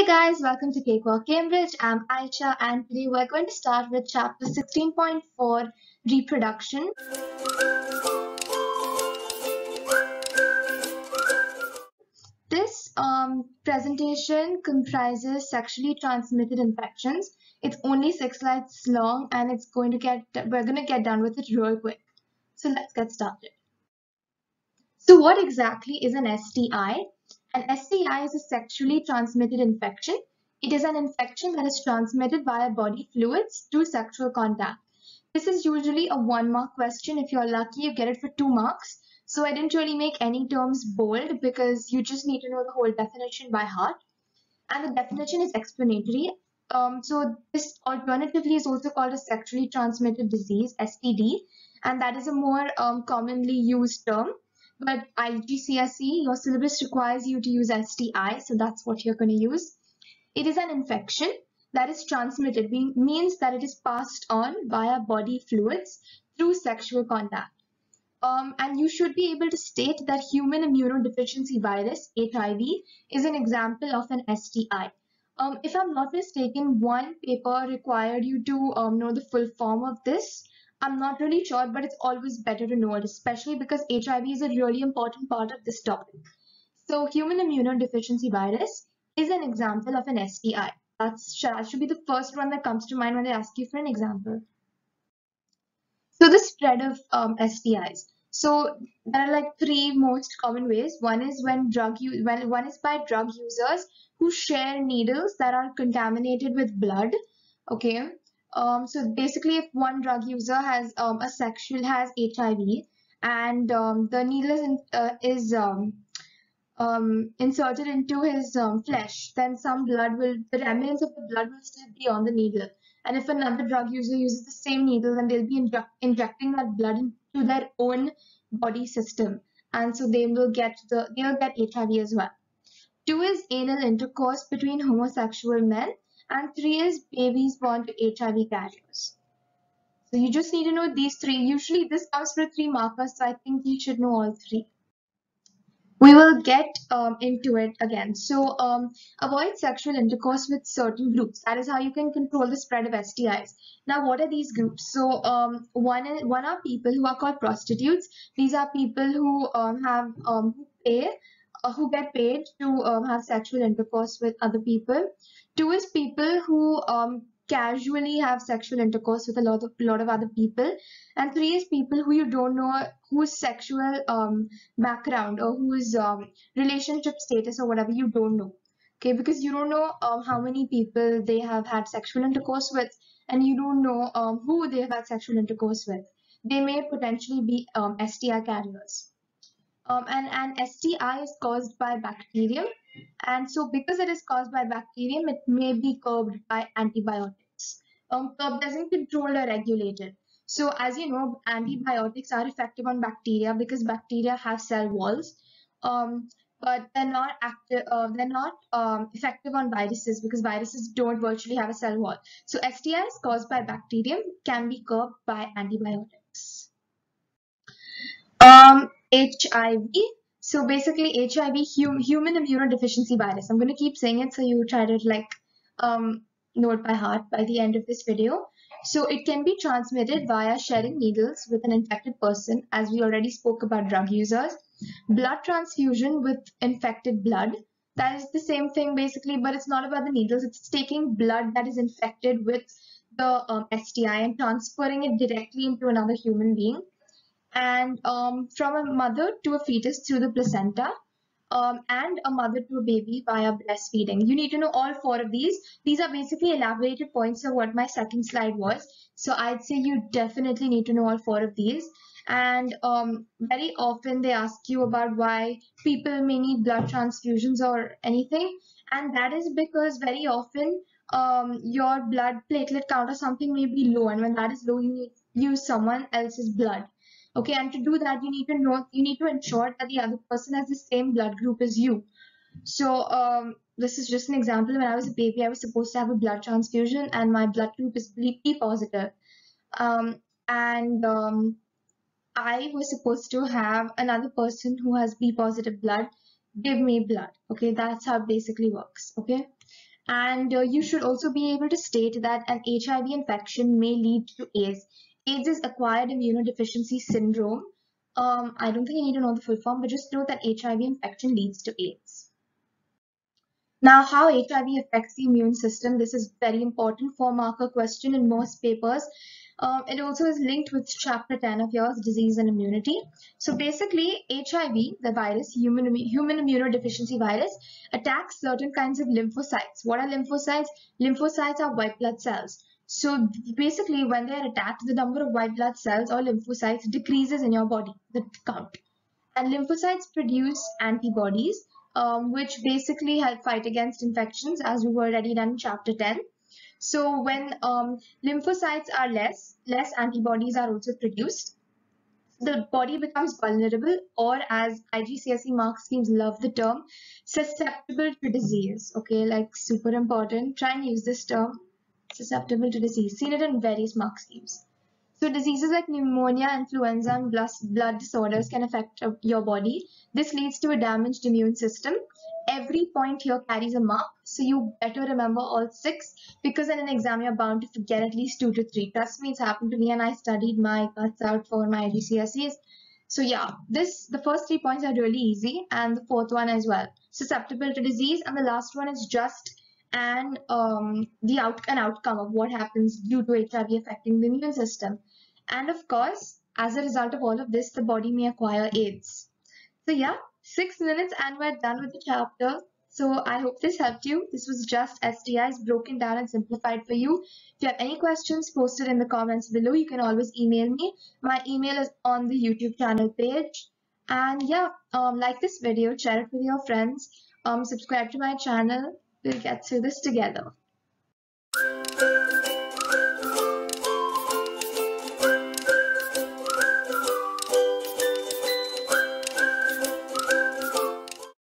Hey guys, welcome to Cakewalk Cambridge. I'm Aisha and today we're going to start with chapter 16.4 Reproduction. This um, presentation comprises sexually transmitted infections. It's only six slides long and it's going to get, we're going to get done with it real quick. So let's get started. So what exactly is an STI? An STI is a sexually transmitted infection. It is an infection that is transmitted via body fluids through sexual contact. This is usually a one mark question. If you're lucky, you get it for two marks. So I didn't really make any terms bold because you just need to know the whole definition by heart. And the definition is explanatory. Um, so this alternatively is also called a sexually transmitted disease, STD, and that is a more um, commonly used term. But IGCSE, your syllabus requires you to use STI, so that's what you're going to use. It is an infection that is transmitted, means that it is passed on via body fluids through sexual contact. Um, and you should be able to state that human immunodeficiency virus, HIV, is an example of an STI. Um, if I'm not mistaken, one paper required you to um, know the full form of this. I'm not really sure, but it's always better to know it, especially because HIV is a really important part of this topic. So human immunodeficiency virus is an example of an STI. That's, that should be the first one that comes to mind when they ask you for an example. So the spread of um, STIs. So there are like three most common ways. One is when drug use, when one is by drug users who share needles that are contaminated with blood. Okay. Um, so basically, if one drug user has um, a sexual has HIV and um, the needle is, in, uh, is um, um, inserted into his um, flesh, then some blood will the remnants of the blood will still be on the needle. And if another drug user uses the same needle, then they'll be inject injecting that blood into their own body system, and so they will get the they'll get HIV as well. Two is anal intercourse between homosexual men, and three is babies born to HIV carriers. So you just need to know these three. Usually this comes for three markers, so I think you should know all three we will get um, into it again. So um, avoid sexual intercourse with certain groups. That is how you can control the spread of STIs. Now, what are these groups? So um, one, one are people who are called prostitutes. These are people who um, have um, who pay, who get paid to um, have sexual intercourse with other people. Two is people who casually have sexual intercourse with a lot of lot of other people. And three is people who you don't know whose sexual um, background or whose um, relationship status or whatever you don't know. Okay because you don't know um, how many people they have had sexual intercourse with and you don't know um, who they have had sexual intercourse with. They may potentially be um, STI carriers um, and an STI is caused by bacterium and so because it is caused by bacterium, it may be curbed by antibiotics. Um, curbed doesn't control or regulate it. So as you know, antibiotics are effective on bacteria because bacteria have cell walls. Um, but they're not active, uh, they're not um, effective on viruses because viruses don't virtually have a cell wall. So STIs caused by bacterium can be curbed by antibiotics. Um, HIV so basically HIV, hum, human immunodeficiency virus. I'm going to keep saying it so you try to like um, know it by heart by the end of this video. So it can be transmitted via sharing needles with an infected person as we already spoke about drug users. Blood transfusion with infected blood. That is the same thing basically, but it's not about the needles. It's taking blood that is infected with the um, STI and transferring it directly into another human being and um, from a mother to a fetus through the placenta um, and a mother to a baby via breastfeeding. You need to know all four of these. These are basically elaborated points of what my second slide was. So I'd say you definitely need to know all four of these. And um, very often they ask you about why people may need blood transfusions or anything. And that is because very often um, your blood platelet count or something may be low. And when that is low, you need use someone else's blood okay and to do that you need to know you need to ensure that the other person has the same blood group as you. So um, this is just an example. When i was a baby i was supposed to have a blood transfusion and my blood group is b positive. Um, and um, i was supposed to have another person who has b positive blood give me blood. Okay that's how it basically works. Okay And uh, you should also be able to state that an HIV infection may lead to AIDS. AIDS is acquired immunodeficiency syndrome. Um, I don't think you need to know the full form, but just know that HIV infection leads to AIDS. Now, how HIV affects the immune system, this is very important for marker question in most papers. Um, it also is linked with chapter 10 of yours, disease and immunity. So basically, HIV, the virus, human, human immunodeficiency virus, attacks certain kinds of lymphocytes. What are lymphocytes? Lymphocytes are white blood cells. So basically, when they are attacked, the number of white blood cells or lymphocytes decreases in your body, the count. And lymphocytes produce antibodies, um, which basically help fight against infections, as we've already done in chapter 10. So when um, lymphocytes are less, less antibodies are also produced. The body becomes vulnerable or as IGCSE mark schemes love the term, susceptible to disease. Okay, like super important. Try and use this term, susceptible to disease. Seen it in various mark schemes. So diseases like pneumonia, influenza, and blood disorders can affect uh, your body. This leads to a damaged immune system. Every point here carries a mark, so you better remember all six because in an exam you're bound to forget at least two to three. Trust me, it's happened to me and I studied my guts out for my GCSEs. So yeah, this the first three points are really easy and the fourth one as well. Susceptible to disease and the last one is just and um, the out an outcome of what happens due to HIV affecting the immune system. And of course, as a result of all of this, the body may acquire AIDS. So yeah, six minutes and we're done with the chapter. So I hope this helped you. This was just STIs broken down and simplified for you. If you have any questions, post it in the comments below. You can always email me. My email is on the YouTube channel page. And yeah, um, like this video, share it with your friends, um, subscribe to my channel. We'll get through this together.